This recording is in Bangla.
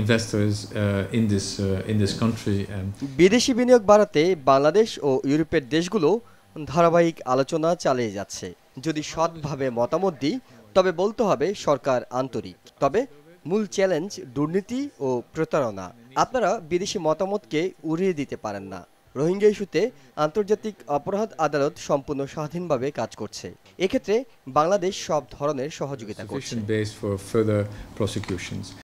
investors uh, in this uh, in this country. Um, বিদেশি বিনিয়োগ বাড়াতে বাংলাদেশ ও ইউরোপের দেশগুলো ধারাবাহিক আলোচনা চালিয়ে যাচ্ছে। যদি সৎভাবে মতামত দিই তবে বলতে হবে সরকার আন্তরিক। তবে মূল চ্যালেঞ্জ দুর্নীতি ও প্রতারণা। আপনারা বিদেশি মতামতকে উড়িয়ে দিতে পারেন না। রোহিঙ্গা ইস্যুতে আন্তর্জাতিক অপরাধ আদালত সম্পূর্ণ স্বাধীনভাবে কাজ করছে। এক্ষেত্রে বাংলাদেশ সব ধরনের সহযোগিতা করছে.